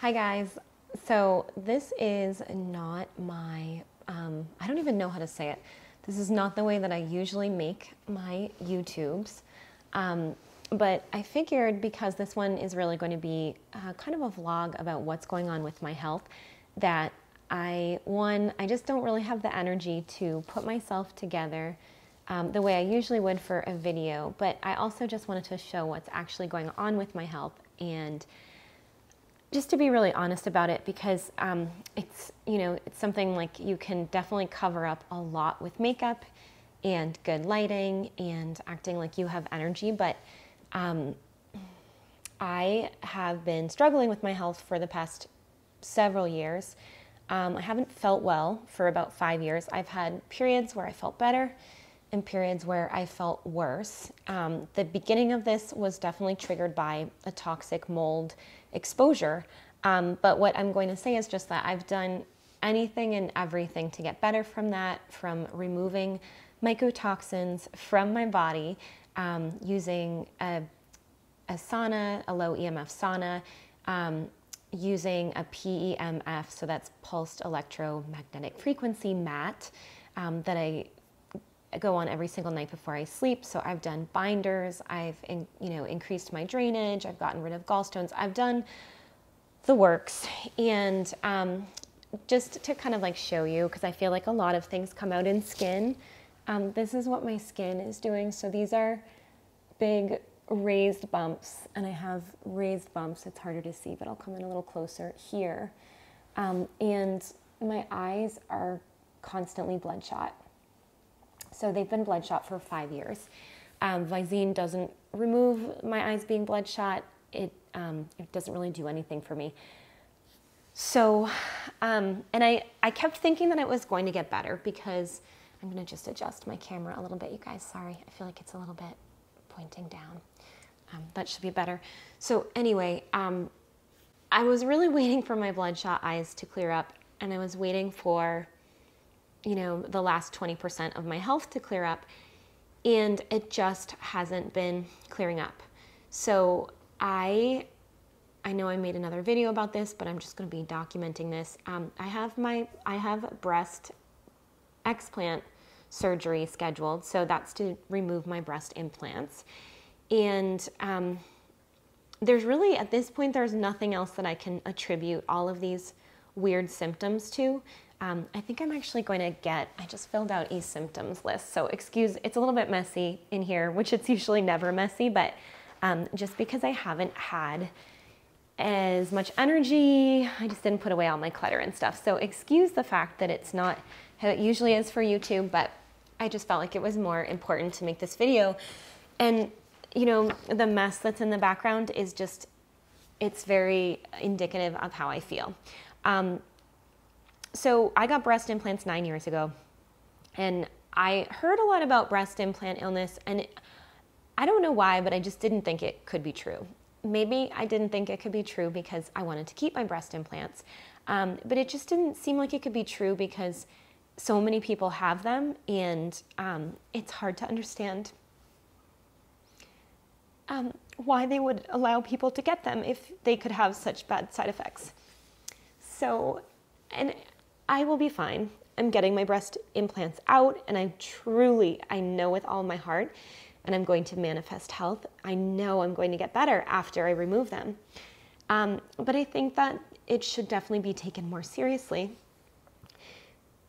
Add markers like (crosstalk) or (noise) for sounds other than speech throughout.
Hi guys. So this is not my, um, I don't even know how to say it. This is not the way that I usually make my YouTubes. Um, but I figured because this one is really going to be uh, kind of a vlog about what's going on with my health, that I, one, I just don't really have the energy to put myself together um, the way I usually would for a video, but I also just wanted to show what's actually going on with my health and just to be really honest about it because um, it's you know it's something like you can definitely cover up a lot with makeup and good lighting and acting like you have energy but um, i have been struggling with my health for the past several years. Um, i haven't felt well for about five years. I've had periods where i felt better and periods where I felt worse. Um, the beginning of this was definitely triggered by a toxic mold exposure. Um, but what I'm going to say is just that I've done anything and everything to get better from that, from removing mycotoxins from my body um, using a, a, sauna, a low EMF sauna, um, using a PEMF, so that's pulsed electromagnetic frequency mat um, that I go on every single night before I sleep. So I've done binders, I've in, you know increased my drainage, I've gotten rid of gallstones, I've done the works, and um, just to kind of like show you because I feel like a lot of things come out in skin. Um, this is what my skin is doing. So these are big raised bumps, and I have raised bumps. It's harder to see, but I'll come in a little closer here. Um, and my eyes are constantly bloodshot. So they've been bloodshot for five years. Um, Visine doesn't remove my eyes being bloodshot. It, um, it doesn't really do anything for me. So, um, and I, I kept thinking that it was going to get better because I'm going to just adjust my camera a little bit, you guys. Sorry, I feel like it's a little bit pointing down. Um, that should be better. So anyway, um, I was really (laughs) waiting for my bloodshot eyes to clear up and I was waiting for you know, the last 20% of my health to clear up. And it just hasn't been clearing up. So I, I know I made another video about this, but I'm just going to be documenting this. Um, I have my, I have breast explant surgery scheduled. So that's to remove my breast implants. And um, there's really, at this point, there's nothing else that I can attribute all of these weird symptoms to. Um, I think I'm actually going to get, I just filled out a symptoms list. So excuse, it's a little bit messy in here, (laughs) which it's usually never messy, but um, just because I haven't had as much energy, I just didn't put away all my clutter and stuff. So excuse the fact that it's not how it usually is for YouTube, but I just felt like it was more important to make this video. And you know, the mess that's in the background is just, it's very indicative of how I feel. Um, so I got breast implants nine years ago, and I heard a lot about breast implant illness, and I don't know why, but I just didn't think it could be true. Maybe I didn't think it could be true because I wanted to keep my breast implants, um, but it just didn't seem like it could be true because so many people have them, and um, it's hard to understand um, why they would allow people to get them if they could have such bad side effects. So, and I will be fine. I'm getting my breast implants out, and I truly, I know with all my heart, and I'm going to manifest health. I know I'm going to get better after I remove them. Um, but I think that it should definitely be taken more seriously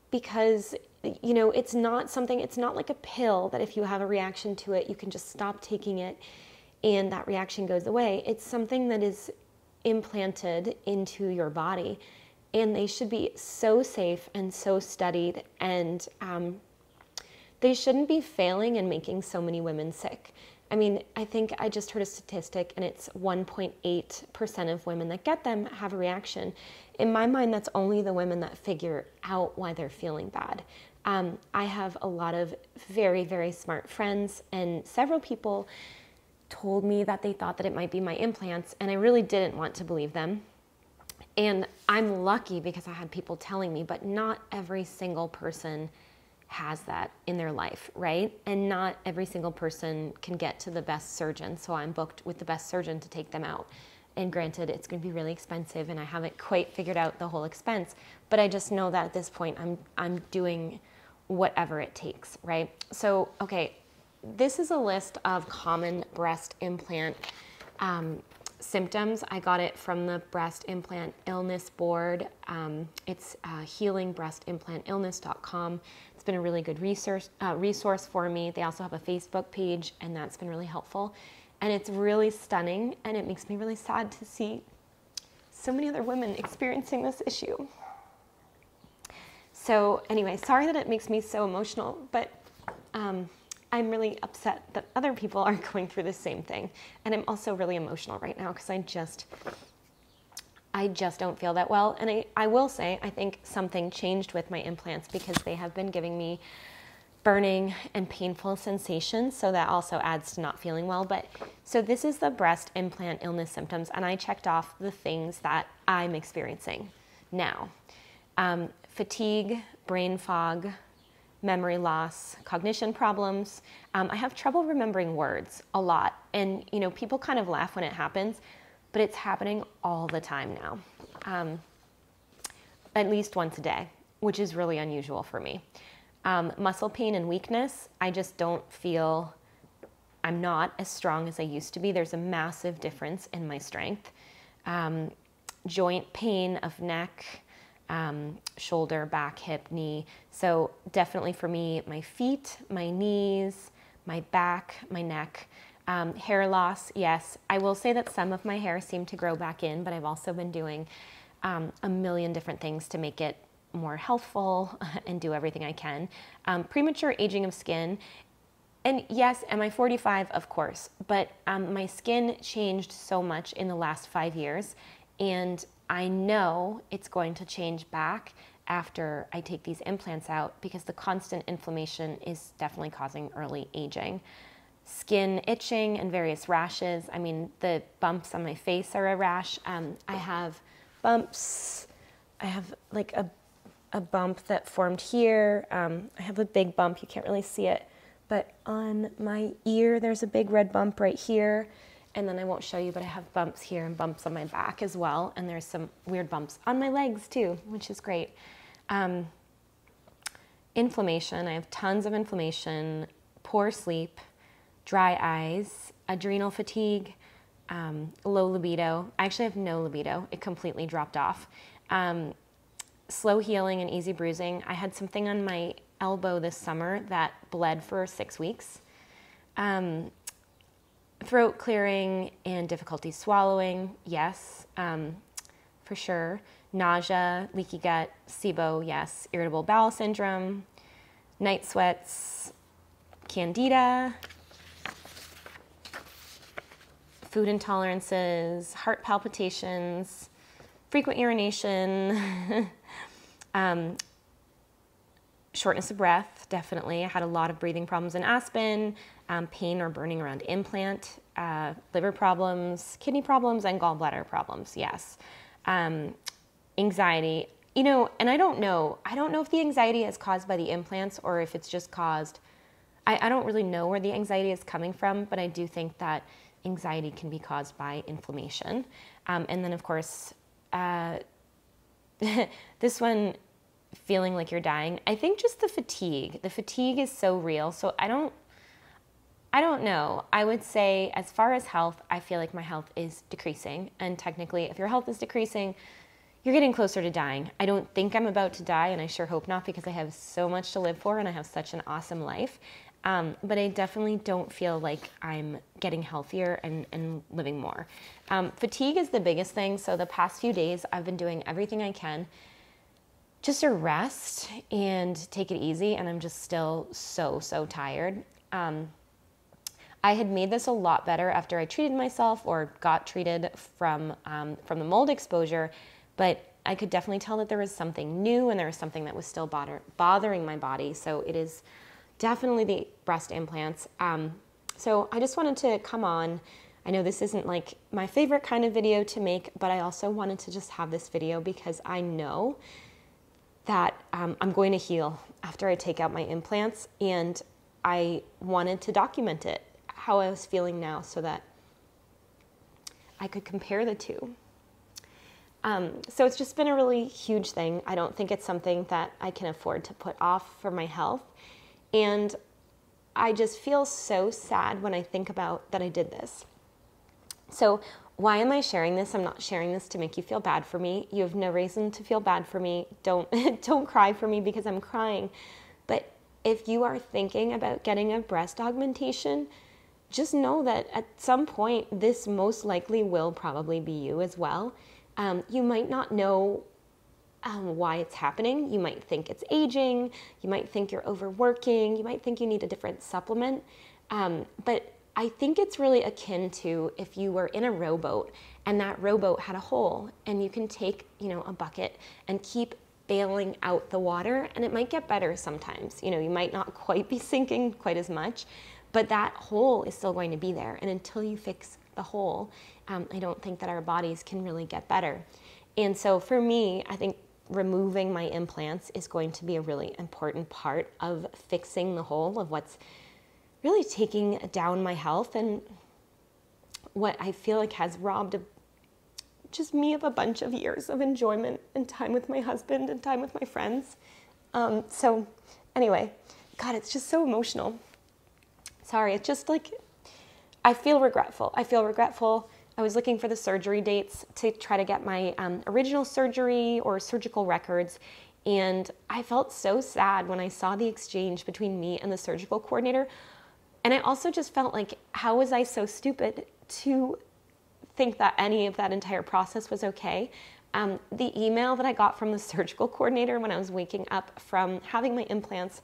because you know it's not something it's not like a pill that if you have a reaction to it you can just stop taking it and that reaction goes away it's something that is implanted into your body and they should be so safe and so studied and um, they shouldn't be failing and making so many women sick. I mean i think i just heard a statistic and it's 1.8% of women that get them have a reaction. In my mind that's only the women that figure out why they're feeling bad. Um, i have a lot of very very smart friends and several people told me that they thought that it might be my implants and i really didn't want to believe them and I'm lucky because I had people telling me, but not every single person has that in their life, right? And not every single person can get to the best surgeon. So I'm booked with the best surgeon to take them out. And granted, it's going to be really expensive, and I haven't quite figured out the whole expense. But I just know that at this point, I'm I'm doing whatever it takes, right? So, okay, this is a list of common breast implant um, symptoms. I got it from the Breast Implant Illness Board. Um, it's uh, healingbreastimplantillness.com. It's been a really good resource, uh, resource for me. They also have a Facebook page, and that's been really helpful. And it's really stunning, and it makes me really sad to see so many other women experiencing this issue. So, anyway, sorry that it makes me so emotional, but um, I'm really upset that other people (laughs) are going through the same thing. And I'm also really emotional right now because I just I just don't feel that well. And I, I will say, I think something changed with my implants because they have been giving me burning and painful sensations. So that also adds to not feeling well. But so this is the breast implant illness symptoms. And I checked off the things that I'm experiencing now um, fatigue, brain fog, memory loss, cognition problems. Um, I have trouble remembering words a lot. And, you know, people kind of laugh when it happens, but it's happening all the time now, um, at least once a day, which is really unusual for me. Um, muscle pain and weakness, I just don't feel I'm not as strong as I used to be. There's a massive difference in my strength. Um, joint pain of neck, um, shoulder, back, hip, knee. So, definitely for me, my feet, my knees, my back, my neck. Um, hair loss, yes. I will say that some of my hair seemed to grow back in, but I've also been doing um, a million different things to make it more healthful (laughs) and do everything I can. Um, premature aging of skin. And yes, am I 45? Of course. But um, my skin changed so much in the last five years. And I know it's going to change back after I take these implants out because the constant inflammation is definitely causing early aging. Skin itching and various rashes. I mean, the bumps on my face are a rash. Um, I have bumps. I have like a, a bump that formed here. Um, I have a big bump. You can't really see it. But on my ear, there's a big red bump right here. And then I won't show you, but I have bumps here and bumps on my back as well. And there's some weird bumps on my legs too, which is great. Um, inflammation, I have tons of inflammation, poor sleep, dry eyes, adrenal fatigue, um, low libido. I actually have no libido, it completely dropped off. Um, slow healing and easy bruising. I had something on my elbow this summer that bled for six weeks. Um, throat clearing and difficulty swallowing, yes, um, for sure. Nausea, leaky gut, SIBO, yes. Irritable bowel syndrome, night sweats, candida, food intolerances, heart palpitations, frequent urination, (laughs) um, shortness of breath, definitely. I had a lot of breathing problems in Aspen, um, pain or burning around implant, uh, liver problems, kidney problems, and gallbladder problems, yes. Um, anxiety, you know, and I don't know, I don't know if the anxiety is caused by the implants or if it's just caused, I, I don't really know where the anxiety is coming from, but I do think that anxiety can be caused by inflammation. Um, and then, of course, uh, (laughs) this one feeling like you're dying. I think just the fatigue. The fatigue is so real. So I don't I don't know. I would say as far as health, I feel like my health is decreasing. And technically, if your health is decreasing, you're getting closer to dying. I don't think I'm about to die, and I sure hope not because I have so much to live for and I have such an awesome life. Um, but I definitely don't feel like I'm getting healthier and, and living more. Um, fatigue is the biggest thing. So the past few days, I've been doing everything I can just to rest and take it easy. And I'm just still so, so tired. Um, I had made this a lot better after I treated myself or got treated from, um, from the mold exposure, but I could definitely tell that there was something new and there was something that was still bother- bothering my body. So it is definitely the breast implants. Um, so I just wanted to come on. I know this isn't like my favorite kind of video to make, but I also wanted to just have this video because I know that um, I'm going to heal after I take out my implants, and I wanted to document it, how I was feeling now, so that I could compare the two. Um, so it's just been a really huge thing. I don't think it's something that I can afford to put off for my health. And I just feel so sad when I think about that I did this. So, why am I sharing this? I'm not sharing this to make you feel bad for me. You have no reason to feel bad for me. Don't (laughs) don't cry for me because I'm crying. But if you are thinking about getting a breast augmentation, just know that at some point this most likely will probably be you as well. Um, you might not know um, why it's happening. You might think it's aging. You might think you're overworking. You might think you need a different supplement. Um, but I think it's really akin to if you were in a rowboat and that rowboat had a hole and you can take, you know, a bucket and keep bailing out the water and it might get better sometimes. You know, you might not (laughs) quite be sinking quite as much, but that hole is still going to be there. And until you fix the hole, um, I don't think that our bodies can really get better. And so for me, I think removing my implants is going to be a really important part of fixing the hole of what's really taking down my health and what I feel like has robbed a, just me of a bunch of years of enjoyment and time with my husband and time with my friends. Um, so, anyway, God, it's just so emotional. Sorry, it's just like I feel regretful. I feel regretful I was looking for the surgery dates to try to get my um, original surgery or surgical records. And I felt so sad when I saw the exchange between me and the surgical coordinator. And I also just felt like, how was I so stupid to think that any of that entire process was okay? Um, the email that I got from the (laughs) surgical coordinator when I was waking up from having my implants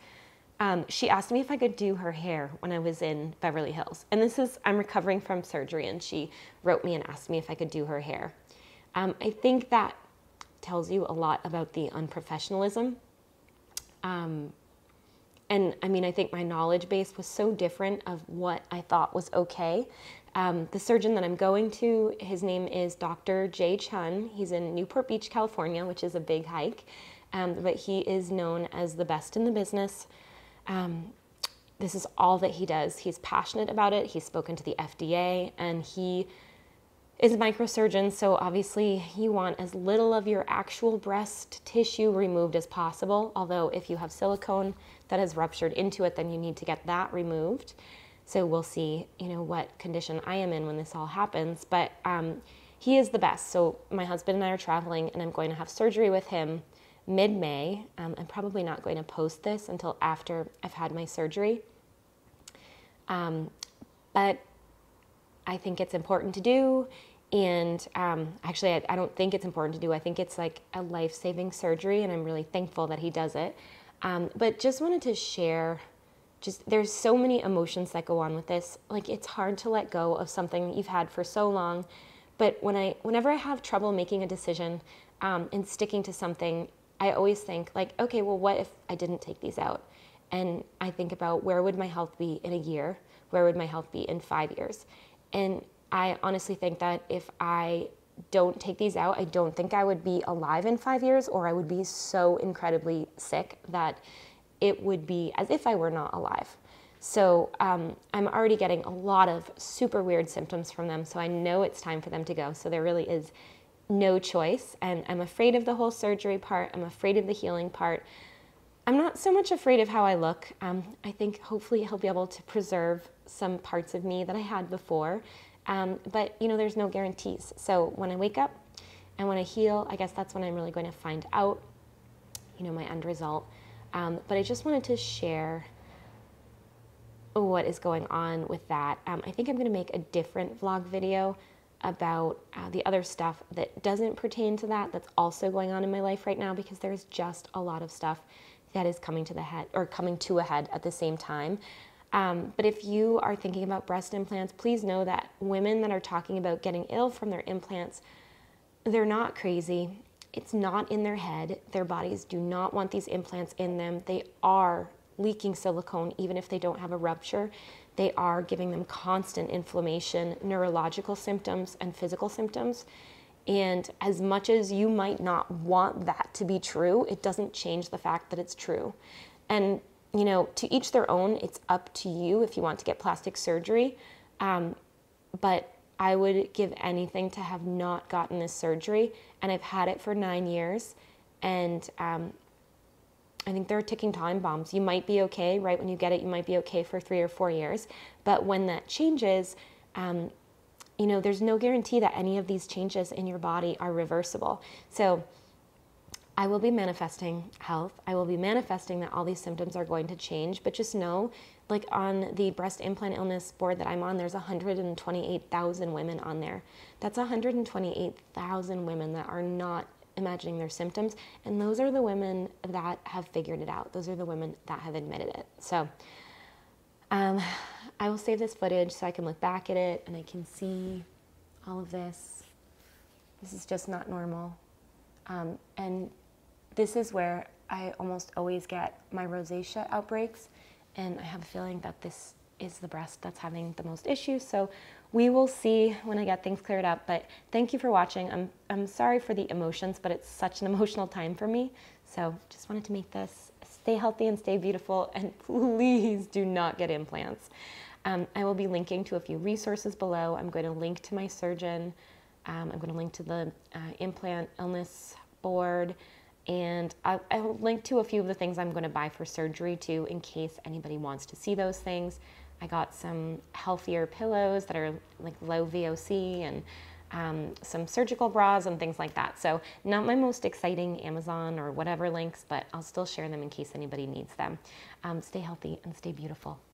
um, she asked me if I could do her hair when I was in Beverly Hills. And this is, I'm recovering from surgery, and she wrote me and asked me if I could do her hair. Um, I think that tells you a lot about the unprofessionalism. And I mean, I think my knowledge base was so different of what I thought was okay. Um, the surgeon that I'm going to, his name is Dr. Jae Chun. He's in Newport Beach, California, which is a big hike. Um, but he is known as the best in the business. Um, this is all that he does. He's passionate about it. He's spoken to the FDA and he is a microsurgeon, so obviously you want as little of your actual breast tissue removed as possible. Although, if you have silicone that has ruptured into it, then you need to get that removed. So we'll see, you know, what condition I am in when this all happens. But um, he is the best. So my husband and I are traveling, and I'm going to have surgery with him mid May. Um, I'm probably not going to post this until after I've had my surgery. Um, but I think it's important to do. And um, actually, I, I, don't think it's important to do. I think it's like a life saving surgery, and I'm really thankful that he does it. Um, but just wanted to share just there's so many emotions that go on with this. Like, it's hard to let go of something that you've had for so long. But when I, whenever I have trouble making a decision um, and sticking to something, I always think like, okay, well, what if I didn't take these out? And I think about where would my health be in a year? Where would my health be in five years? And I honestly think that if I don't take these out, I don't think I would be alive in five years, or I would be so incredibly sick that it would be as if I were not alive. So um, I'm already getting a lot of super weird symptoms from them. So I know it's time for them to go. So there really is no choice. And I'm afraid of the whole surgery part, I'm afraid of the healing part. I'm not so much afraid of how I look. Um, I think hopefully he'll be able to preserve some parts of me that I had before. Um, but you know, there's no guarantees. So when I wake up and when I heal, I guess that's when I'm really going to find out, you know, my end result. Um, but I just wanted to share what is going on with that. Um, I think I'm going to make a different vlog video about uh, the other stuff that doesn't pertain to that that's also going on in my life right now because there's just a lot of stuff that is coming to the head or coming to a head at the same time. Um, but if you are thinking about breast implants, please know that women that are talking about getting ill from their implants, they're not crazy. It's not in their head. Their bodies do not want these implants in them. They are leaking silicone even if they don't have a rupture. They are giving them constant inflammation, neurological symptoms, and physical symptoms. And as much as you might not want that to be true, it doesn't change the fact that it's true. And, you know, to each their own, it's up to you if you want to get plastic surgery. Um, but I would give anything to have not gotten this surgery, and I've had it for nine years, and um, I think there are ticking time bombs. You might be okay right when you get it. You might be okay for three or four years, but when that changes, um, you know, there's no guarantee that any of these changes in your body are reversible. So I will be manifesting health. I will be manifesting that all these symptoms are going to change, but just know like on the breast implant illness board that I'm on, there's 128,000 women on there. That's 128,000 women that are not imagining their symptoms, and those are the women that have figured it out. Those are the women that have admitted it. So, um, I will save this footage so I can look back at it and I can see all of this. This is just not normal. Um, and this is where I almost always get my rosacea outbreaks, and I have a feeling that this is the breast that's having the most issues. So we will see when I get things cleared up. But thank you for watching. I'm, I'm sorry for the emotions, but it's such an (laughs) emotional time for me. So just wanted to make this stay healthy and stay beautiful. And (laughs) please do not get implants. Um, I will be linking to a few resources below. I'm going to link to my surgeon. Um, I'm going to link to the uh, implant illness board. And I, I will link to a few of the things I'm going to buy for surgery too, in case anybody wants to see those things. I got some healthier pillows that are like low VOC and um, some surgical bras and things like that. So, not my most exciting Amazon or whatever links, but I'll still share them in case anybody needs them. Um, stay healthy and stay beautiful.